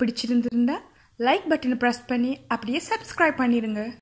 பிடிச்சிருந்திருந்தா like பட்டனை press பண்ணி அப்படியே சப்ஸ்கிரைப் பண்ணிடுங்க